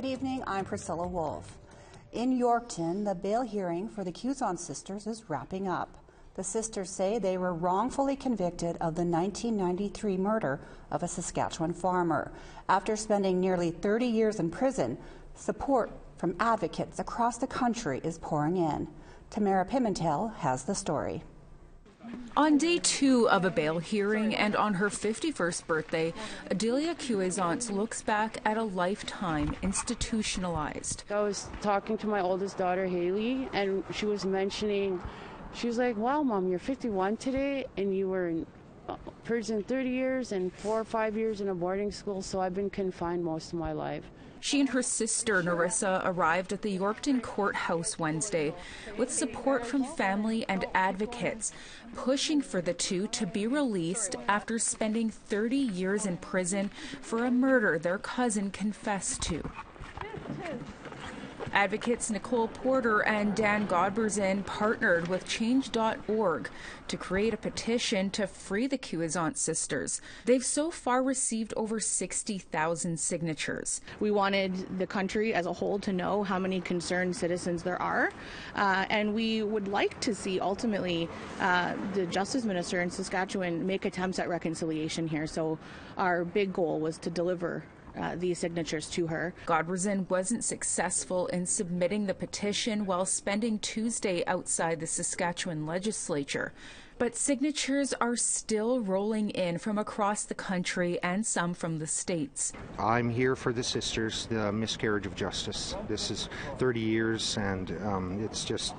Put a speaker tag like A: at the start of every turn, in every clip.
A: Good evening, I'm Priscilla Wolf. In Yorkton, the bail hearing for the Quewezance sisters is wrapping up. The sisters say they were wrongfully convicted of the 1993 murder of a Saskatchewan farmer. After spending nearly 30 years in prison, support from advocates across the country is pouring in. Tamara Pimentel has the story.
B: On day two of a bail hearing and on her 51st birthday, Odelia Quewezance looks back at a lifetime institutionalized.
C: I was talking to my oldest daughter, Haley, and she was mentioning, she was like, wow, mom, you're 51 today, and you were in uh, prison 30 years and four or five years in a boarding school, so I've been confined most of my life.
B: She and her sister, Nerissa, arrived at the Yorkton courthouse Wednesday with support from family and advocates, pushing for the two to be released after spending 30 years in prison for a murder their cousin confessed to. Advocates Nicole Porter and Dan Godberzen partnered with Change.org to create a petition to free the Quewezance sisters. They've so far received over 60,000 signatures.
D: We wanted the country as a whole to know how many concerned citizens there are, uh, and we would like to see ultimately uh, the Justice Minister in Saskatchewan make attempts at reconciliation here. So, our big goal was to deliver uh, these signatures to her.
B: Godberzen wasn't successful in submitting the petition while spending Tuesday outside the Saskatchewan legislature. But signatures are still rolling in from across the country and some from the states.
E: I'm here for the sisters, the miscarriage of justice. This is 30 years, and um, it's just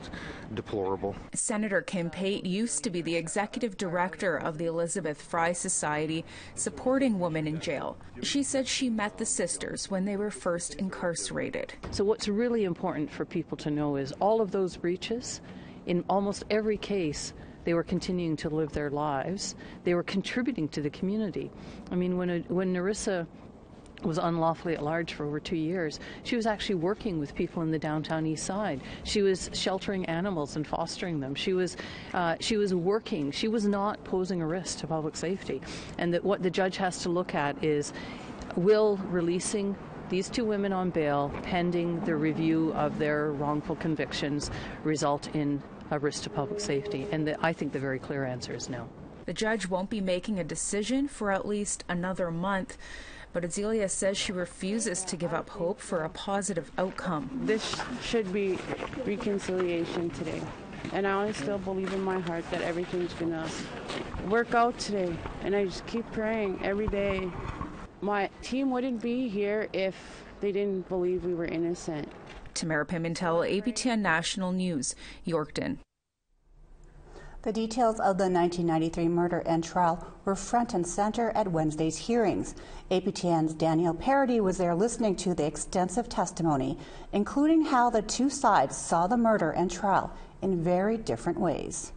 E: deplorable.
B: Senator Kim Pate used to be the executive director of the Elizabeth Fry Society, supporting women in jail. She said she met the sisters when they were first incarcerated.
F: So, what's really important for people to know is all of those breaches, in almost every case, they were continuing to live their lives. They were contributing to the community. I mean, when, a, when Nerissa was unlawfully at large for over two years. She was actually working with people in the downtown east side. She was sheltering animals and fostering them. She was uh, she was working. She was not posing a risk to public safety. And that what the judge has to look at is will releasing these two women on bail pending the review of their wrongful convictions result in a risk to public safety? And the, I think the very clear answer is no.
B: The judge won't be making a decision for at least another month. But Odelia says she refuses to give up hope for a positive outcome.
C: This should be reconciliation today. And I still believe in my heart that everything's going to work out today. And I just keep praying every day. My team wouldn't be here if they didn't believe we were innocent.
B: Tamara Pimentel, APTN National News, Yorkton.
A: The details of the 1993 murder and trial were front and center at Wednesday's hearings. APTN's Danielle Paradis was there listening to the extensive testimony, including how the two sides saw the murder and trial in very different ways.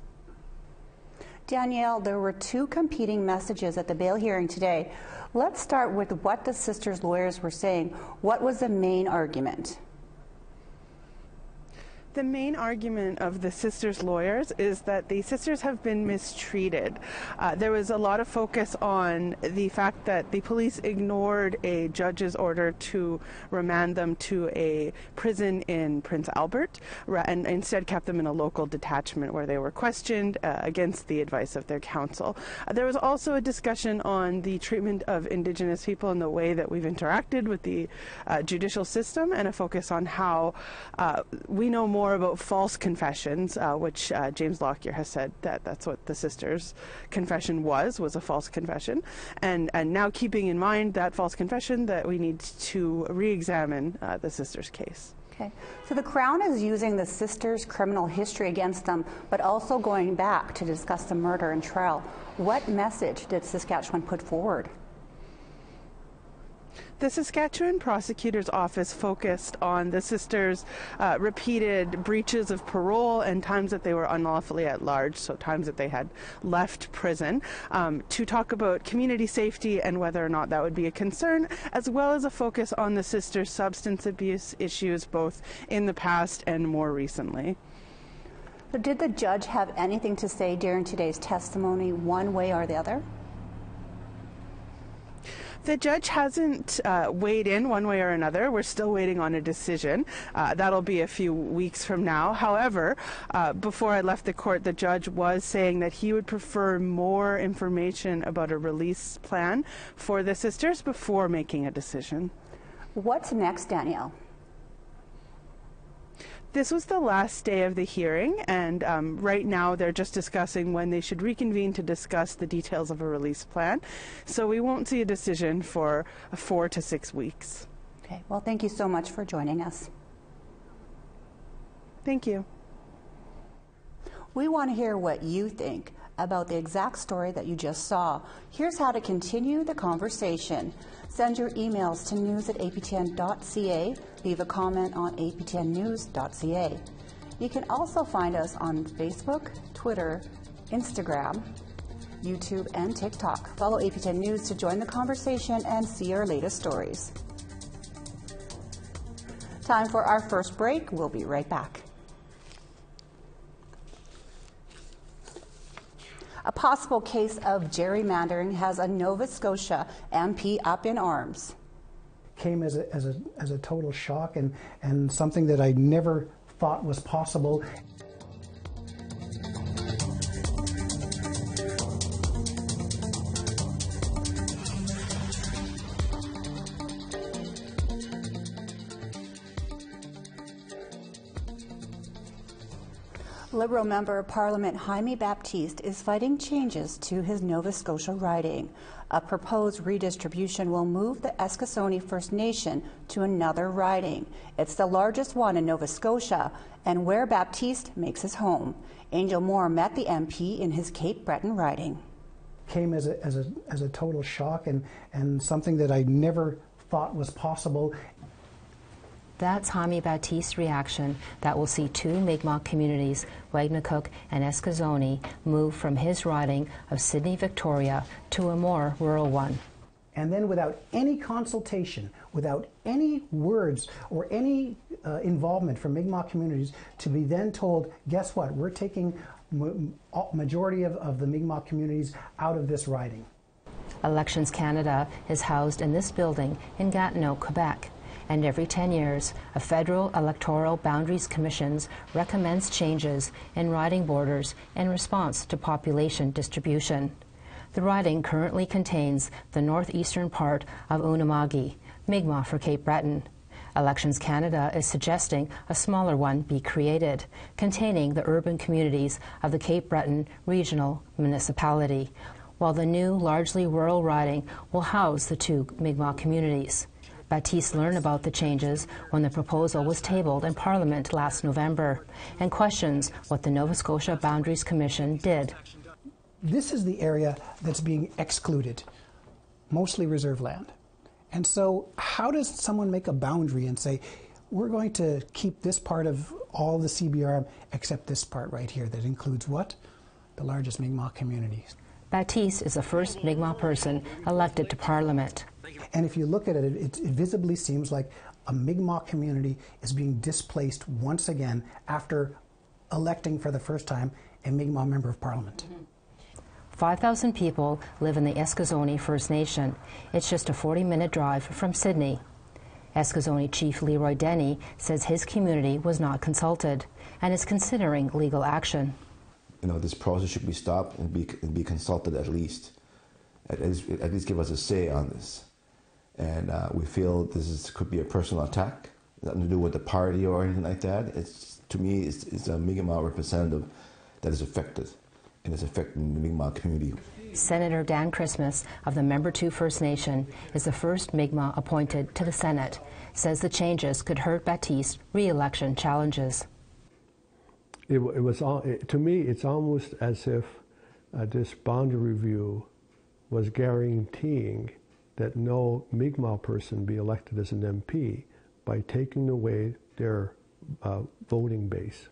A: Danielle, there were two competing messages at the bail hearing today. Let's start with what the sisters' lawyers were saying. What was the main argument?
G: The main argument of the sisters' lawyers is that the sisters have been mistreated. Uh, there was a lot of focus on the fact that the police ignored a judge's order to remand them to a prison in Prince Albert and instead kept them in a local detachment where they were questioned uh, against the advice of their counsel. Uh, there was also a discussion on the treatment of Indigenous people and the way that we've interacted with the uh, judicial system and a focus on how uh, we know more more about false confessions, uh, which uh, James Lockyer has said that that's what the sisters' confession was, was a false confession. And, and now keeping in mind that false confession, that we need to re-examine uh, the sisters' case.
A: Okay. So the Crown is using the sisters' criminal history against them, but also going back to discuss the murder and trial. What message did Saskatchewan put forward?
G: The Saskatchewan Prosecutor's Office focused on the sisters' uh, repeated breaches of parole and times that they were unlawfully at large, so times that they had left prison, um, to talk about community safety and whether or not that would be a concern, as well as a focus on the sisters' substance abuse issues both in the past and more recently.
A: So did the judge have anything to say during today's testimony, one way or the other?
G: The judge hasn't uh, weighed in one way or another. We're still waiting on a decision. Uh, that'll be a few weeks from now. However, uh, before I left the court, the judge was saying that he would prefer more information about a release plan for the sisters before making a decision.
A: What's next, Danielle?
G: This was the last day of the hearing, and um, right now they're just discussing when they should reconvene to discuss the details of a release plan. So we won't see a decision for four to six weeks.
A: Okay, well, thank you so much for joining us.
G: Thank you.
A: We want to hear what you think about the exact story that you just saw. Here's how to continue the conversation. Send your emails to news at aptn.ca. Leave a comment on aptnnews.ca. You can also find us on Facebook, Twitter, Instagram, YouTube, and TikTok. Follow APTN News to join the conversation and see our latest stories. Time for our first break. We'll be right back. A possible case of gerrymandering has a Nova Scotia MP up in arms.
H: Came as a, as a, as a total shock and, and something that I never thought was possible.
A: Liberal Member of Parliament Jaime Battiste is fighting changes to his Nova Scotia riding. A proposed redistribution will move the Eskasoni First Nation to another riding. It's the largest one in Nova Scotia and where Battiste makes his home. Angel Moore met the MP in his Cape Breton riding.
H: Came as a, as a, as a total shock and, and something that I never thought was possible.
I: That's Jaime Battiste's reaction that will see two Mi'kmaq communities, Wagmatcook and Eskasoni, move from his riding of Sydney Victoria to a more rural one.
H: And then, without any consultation, without any words or any uh, involvement from Mi'kmaq communities, to be then told, guess what, we're taking majority of, of the Mi'kmaq communities out of this riding.
I: Elections Canada is housed in this building in Gatineau, Quebec and every 10 years, a federal electoral boundaries commission recommends changes in riding borders in response to population distribution. The riding currently contains the northeastern part of Unama'ki, Mi'kmaq for Cape Breton. Elections Canada is suggesting a smaller one be created, containing the urban communities of the Cape Breton Regional Municipality, while the new, largely rural riding will house the two Mi'kmaq communities. Battiste learned about the changes when the proposal was tabled in Parliament last November and questions what the Nova Scotia Boundaries Commission did.
H: This is the area that's being excluded, mostly reserve land. And so, how does someone make a boundary and say, we're going to keep this part of all the CBRM except this part right here that includes what? The largest Mi'kmaq communities.
I: Battiste is the first Mi'kmaq person elected to Parliament.
H: And if you look at it, it, it visibly seems like a Mi'kmaq community is being displaced once again after electing for the first time a Mi'kmaq member of parliament. Mm-hmm.
I: 5,000 people live in the Eskasoni First Nation. It's just a 40 minute drive from Sydney. Eskasoni Chief Leroy Denny says his community was not consulted and is considering legal action.
J: You know, this process should be stopped and be, and be consulted at least. At least, at least give us a say on this and uh, we feel this is, could be a personal attack, nothing to do with the party or anything like that. It's to me, it's, it's a Mi'kmaq representative that is affected, and it's affecting the Mi'kmaq community.
I: Senator Dan Christmas of the Membertou First Nation is the first Mi'kmaq appointed to the Senate, says the changes could hurt Battiste's re-election challenges.
K: It, it was it, to me, it's almost as if uh, this boundary review was guaranteeing that no Mi'kmaq person be elected as an MP by taking away their uh, voting base.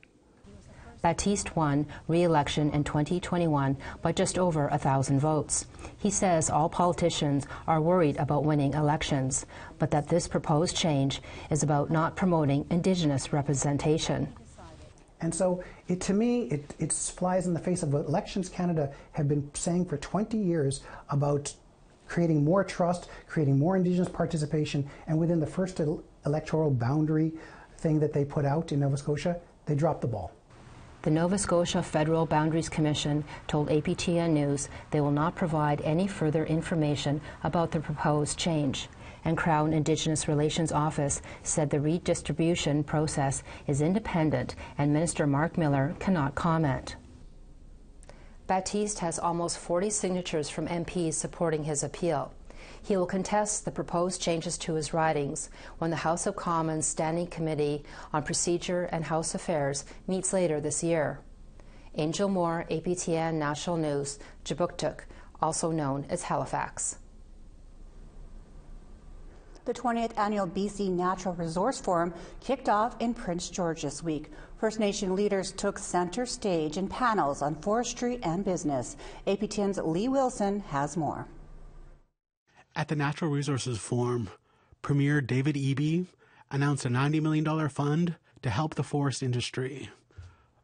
I: Battiste won re-election in 2021 by just over a thousand votes. He says all politicians are worried about winning elections, but that this proposed change is about not promoting Indigenous representation.
H: And so, it, to me, it, it flies in the face of what Elections Canada have been saying for 20 years about creating more trust, creating more Indigenous participation, and within the first electoral boundary thing that they put out in Nova Scotia, they dropped the ball.
I: The Nova Scotia Federal Boundaries Commission told APTN News they will not provide any further information about the proposed change. And Crown Indigenous Relations Office said the redistribution process is independent and Minister Mark Miller cannot comment. Battiste has almost 40 signatures from MPs supporting his appeal. He will contest the proposed changes to his writings when the House of Commons Standing Committee on Procedure and House Affairs meets later this year. Angel Moore, APTN National News, Kjipuktuk, also known as Halifax.
A: The 20th annual BC Natural Resource Forum kicked off in Prince George this week. First Nation leaders took center stage in panels on forestry and business. APTN's Lee Wilson has more.
L: At the Natural Resources Forum, Premier David Eby announced a $90 million fund to help the forest industry.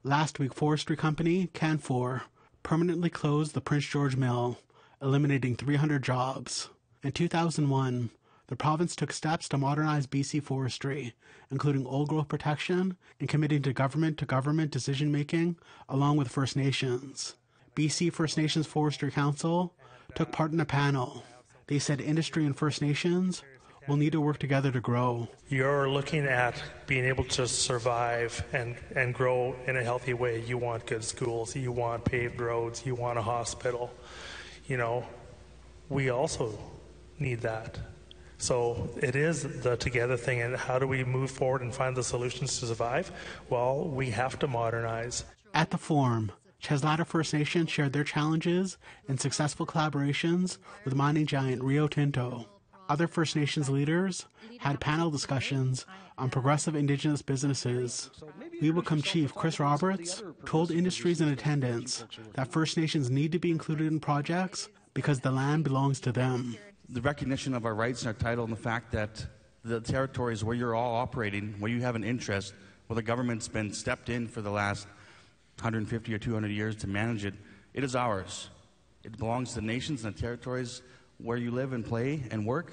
L: Last week, forestry company Canfor permanently closed the Prince George Mill, eliminating 300 jobs. In 2001, the province took steps to modernize BC forestry, including old growth protection and committing to government to government decision making along with First Nations. BC First Nations Forestry Council took part in a panel they said industry and First Nations will need to work together to grow.
M: You're looking at being able to survive and, and grow in a healthy way. You want good schools, you want paved roads, you want a hospital. You know, we also need that. So it is the together thing, and how do we move forward and find the solutions to survive? Well, we have to modernize.
L: At the forum, Cheslatta First Nation shared their challenges and successful collaborations with mining giant Rio Tinto. Other First Nations leaders had panel discussions on progressive Indigenous businesses. Wei Wai Kum Chief Chris Roberts told industries in attendance that First Nations need to be included in projects because the land belongs to them.
N: The recognition of our rights and our title and the fact that the territories where you're all operating, where you have an interest, where the government's been stepped in for the last 150 or 200 years to manage it, it is ours. It belongs to the nations and the territories where you live and play and work.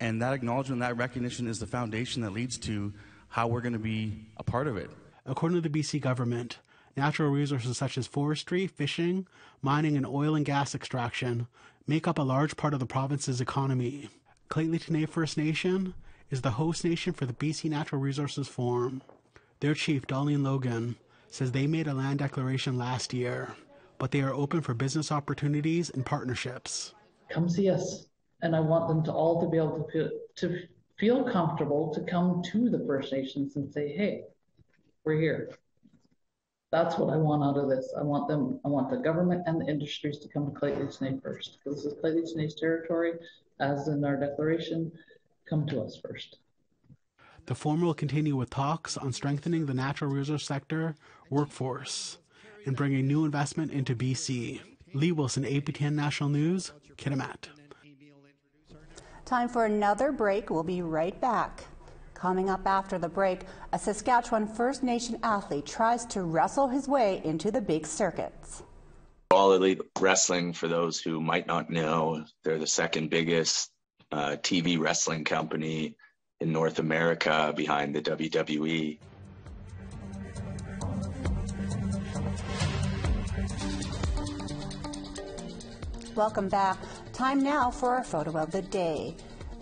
N: And that acknowledgement, that recognition is the foundation that leads to how we're going to be a part of it.
L: According to the BC government, natural resources such as forestry, fishing, mining, and oil and gas extraction make up a large part of the province's economy. T'enneh First Nation is the host nation for the BC Natural Resources Forum. Their chief, Darlene Logan, says they made a land declaration last year, but they are open for business opportunities and partnerships.
O: Come see us. And I want them to all to be able to feel, to feel comfortable to come to the First Nations and say, hey, we're here. That's what I want out of this. I want them, I want the government and the industries to come to Lheidli T'enneh first. This is Lheidli T'enneh's territory, as in our declaration. Come to us first.
L: The forum will continue with talks on strengthening the natural resource sector workforce and bringing new investment into BC. Lee Wilson, APTN National News, Kitimat.
A: Time for another break. We'll be right back. Coming up after the break, a Saskatchewan First Nation athlete tries to wrestle his way into the big circuits.
P: All Elite Wrestling, for those who might not know, they're the second biggest uh, TV wrestling company in North America behind the WWE.
A: Welcome back. Time now for our photo of the day.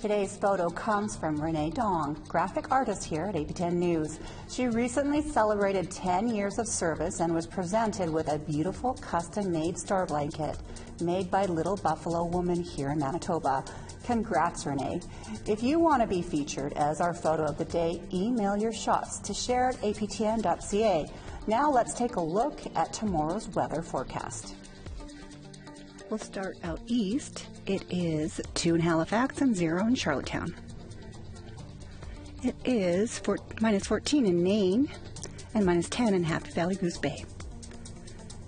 A: Today's photo comes from Renee Dong, graphic artist here at APTN News. She recently celebrated 10 years of service and was presented with a beautiful custom-made star blanket made by Little Buffalo Woman here in Manitoba. Congrats, Renee. If you want to be featured as our photo of the day, email your shots to share at aptn.ca. Now let's take a look at tomorrow's weather forecast. We'll start out east. It is 2 in Halifax and 0 in Charlottetown. It is for, minus 14 in Nain and minus 10 in Happy Valley Goose Bay.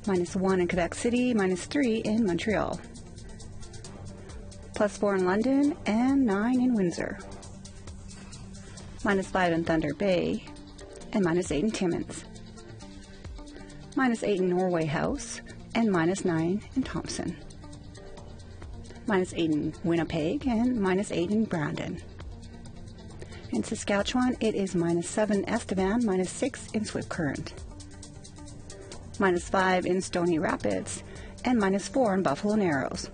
A: Minus 1 in Quebec City, minus 3 in Montreal plus 4 in London, and 9 in Windsor. Minus 5 in Thunder Bay, and minus 8 in Timmins. Minus 8 in Norway House, and minus 9 in Thompson. Minus 8 in Winnipeg, and minus 8 in Brandon. In Saskatchewan, it is minus 7 Estevan, minus 6 in Swift Current, minus 5 in Stony Rapids, and minus 4 in Buffalo Narrows,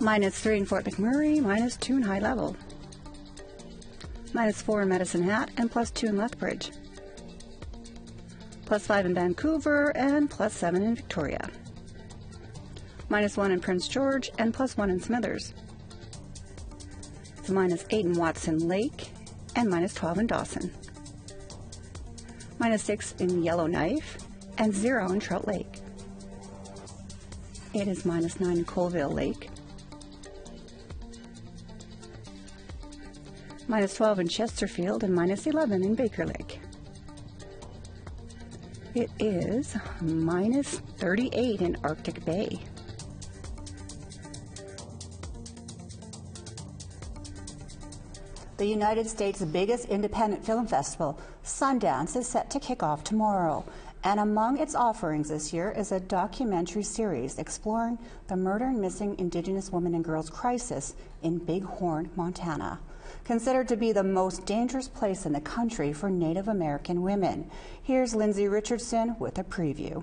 A: minus 3 in Fort McMurray, minus 2 in High Level, minus 4 in Medicine Hat, and plus 2 in Lethbridge, plus 5 in Vancouver, and plus 7 in Victoria, minus 1 in Prince George, and plus 1 in Smithers. It's minus 8 in Watson Lake, and minus 12 in Dawson, minus 6 in Yellowknife, and 0 in Trout Lake. It is minus 9 in Colville Lake, minus 12 in Chesterfield, and minus 11 in Baker Lake. It is minus 38 in Arctic Bay. The United States' biggest independent film festival, Sundance, is set to kick off tomorrow. And among its offerings this year is a documentary series exploring the murder and missing Indigenous women and girls crisis in Bighorn, Montana. Considered to be the most dangerous place in the country for Native American women. Here's Lindsay Richardson with a preview.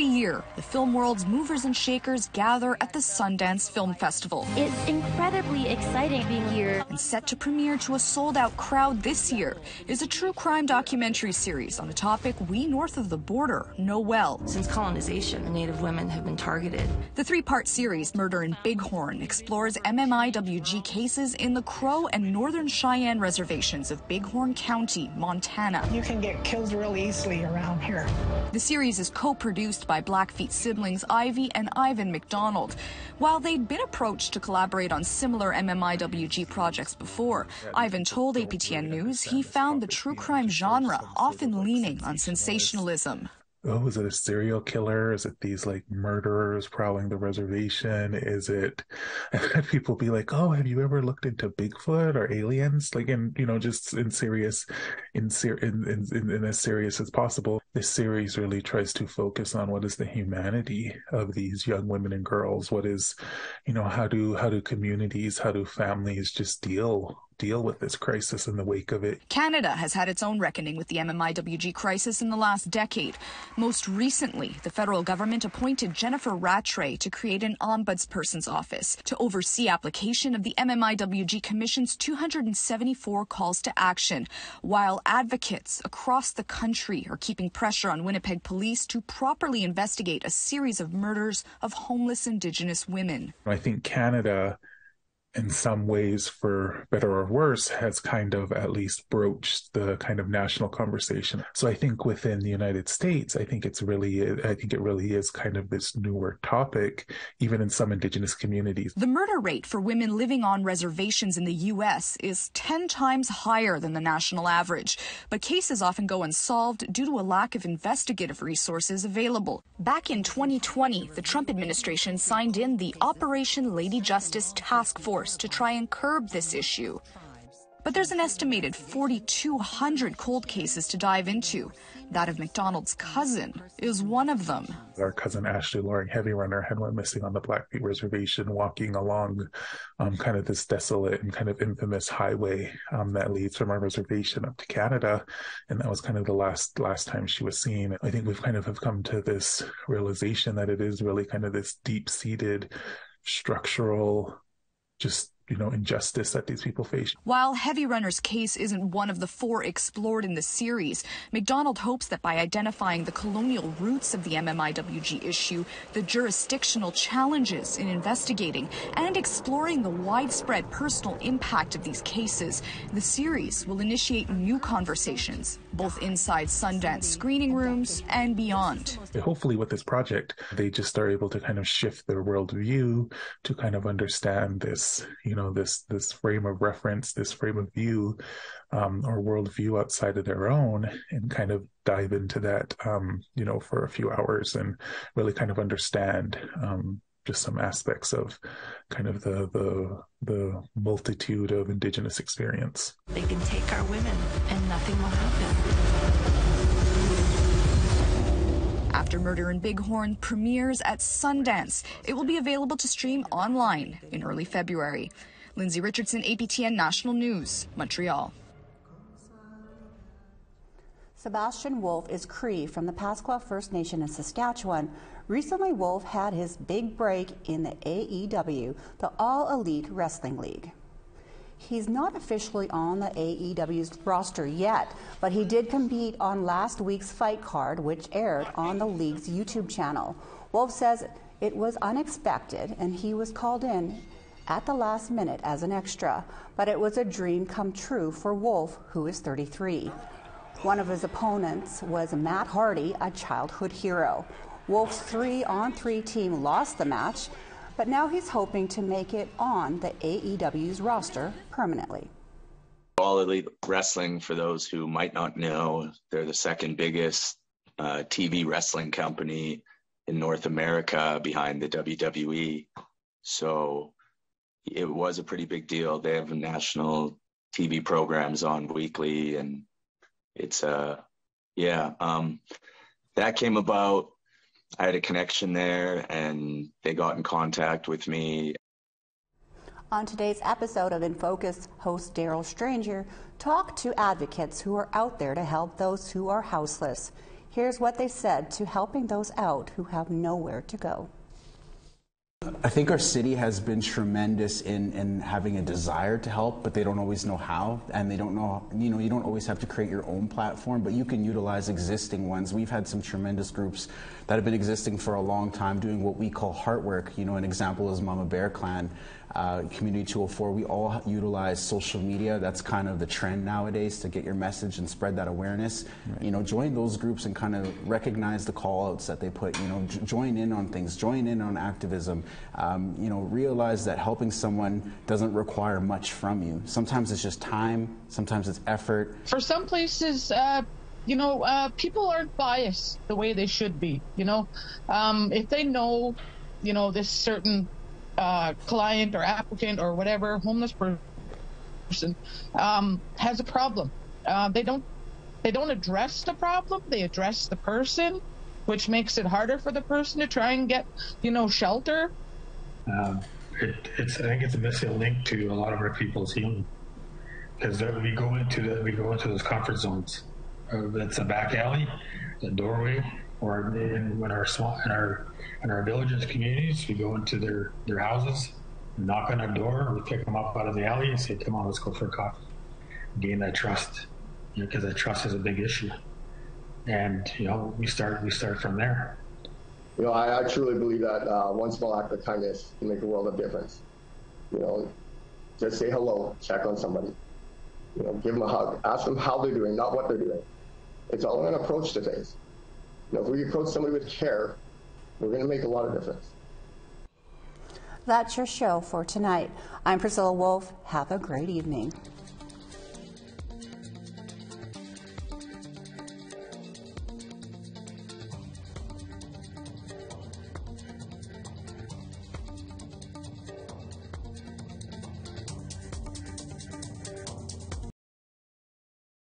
Q: Every year, the film world's movers and shakers gather at the Sundance Film Festival.
R: It's incredibly exciting being here.
Q: And set to premiere to a sold out crowd this year is a true crime documentary series on a topic we north of the border know well.
S: Since colonization, Native women have been targeted.
Q: The three part series, Murder in Bighorn, explores MMIWG cases in the Crow and Northern Cheyenne reservations of Bighorn County, Montana.
T: You can get killed real easily around here.
Q: The series is co produced by Blackfeet siblings Ivy and Ivan McDonald. While they'd been approached to collaborate on similar MMIWG projects before, Ivan told APTN News he found the true crime genre often leaning on sensationalism
U: oh, is it a serial killer? Is it these like murderers prowling the reservation? Is it, I've had people be like, oh, have you ever looked into Bigfoot or aliens? Like in, you know, just in serious, in, ser- in, in, in as serious as possible. This series really tries to focus on what is the humanity of these young women and girls. What is, you know, how do, how do communities, how do families just deal deal with this crisis in the wake of it.
Q: Canada has had its own reckoning with the MMIWG crisis in the last decade. Most recently, the federal government appointed Jennifer Rattray to create an ombudsperson's office to oversee application of the MMIWG Commission's 274 calls to action, while advocates across the country are keeping pressure on Winnipeg police to properly investigate a series of murders of homeless Indigenous women.
U: I think Canada in some ways, for better or worse, has kind of at least broached the kind of national conversation. So I think within the United States, I think it's really, I think it really is kind of this newer topic, even in some indigenous communities.
Q: The murder rate for women living on reservations in the U.S. is 10 times higher than the national average, but cases often go unsolved due to a lack of investigative resources available. Back in 2020, the Trump administration signed in the Operation Lady Justice Task Force force to try and curb this issue. But there's an estimated 4,200 cold cases to dive into. That of McDonald's cousin is one of them.
U: Our cousin Ashley Loring, Heavyrunner, had went missing on the Blackfeet Reservation, walking along um, kind of this desolate and kind of infamous highway um, that leads from our reservation up to Canada, and that was kind of the last last time she was seen. I think we've kind of have come to this realization that it is really kind of this deep seated structural just you know, injustice that these people face.
Q: While Heavyrunner's case isn't one of the four explored in the series, McDonald hopes that by identifying the colonial roots of the MMIWG issue, the jurisdictional challenges in investigating, and exploring the widespread personal impact of these cases, the series will initiate new conversations, both inside Sundance screening rooms and beyond.
U: Hopefully, with this project, they just are able to kind of shift their worldview to kind of understand this, you know know this this frame of reference, this frame of view, um, or worldview outside of their own, and kind of dive into that, um, you know, for a few hours and really kind of understand um, just some aspects of kind of the the the multitude of indigenous experience.
S: They can take our women, and nothing will happen.
Q: After Murder in Bighorn premieres at Sundance, it will be available to stream online in early February. Lindsay Richardson, APTN National News, Montreal.
A: Sebastian Wolf is Cree from the Pasqua First Nation in Saskatchewan. Recently, Wolf had his big break in the AEW, the All Elite Wrestling League. He's not officially on the AEW's roster yet, but he did compete on last week's fight card, which aired on the league's YouTube channel. Wolf says it was unexpected and he was called in at the last minute as an extra, but it was a dream come true for Wolf, who is 33. One of his opponents was Matt Hardy, a childhood hero. Wolf's three on three team lost the match, but now he's hoping to make it on the AEW's roster permanently.
P: All Elite Wrestling, for those who might not know, they're the second biggest uh, TV wrestling company in North America behind the WWE. So it was a pretty big deal. They have national TV programs on weekly and it's uh yeah um that came about i had a connection there and they got in contact with me
A: on today's episode of In Focus, host Daryl Stranger talked to advocates who are out there to help those who are houseless. Here's what they said to helping those out who have nowhere to go.
V: I think our city has been tremendous in, in having a desire to help, but they don't always know how, and they don't know, you know, you don't always have to create your own platform, but you can utilize existing ones. We've had some tremendous groups that have been existing for a long time doing what we call heart work. You know, an example is Mama Bear Clan uh, Community 204, we all utilize social media. That's kind of the trend nowadays to get your message and spread that awareness. Right. You know, join those groups and kind of recognize the call outs that they put. You know, j- join in on things, join in on activism. Um, you know, realize that helping someone doesn't require much from you. Sometimes it's just time, sometimes it's effort.
W: For some places, uh, you know, uh, people aren't biased the way they should be. You know, um, if they know, you know, this certain uh, client or applicant or whatever homeless person um, has a problem. Uh, they don't they don't address the problem. They address the person, which makes it harder for the person to try and get you know shelter.
X: Um, it, it's I think it's a missing link to a lot of our people's healing because we go into the, we go into those comfort zones. Uh, it's a back alley, a doorway, or in, in our in our in our villages communities, we go into their their houses, knock on their door, we pick them up out of the alley and say, "Come on, let's go for a coffee." Gain that trust, you know, because that trust is a big issue, and you know we start we start from there.
Y: You know, I, I truly believe that uh, one small act of kindness can make a world of difference. You know, just say hello, check on somebody. You know, give them a hug, ask them how they're doing, not what they're doing. It's all an approach to things. You know, if we approach somebody with care, we're going to make a lot of difference.
A: That's your show for tonight. I'm Priscilla Wolf. Have a great evening.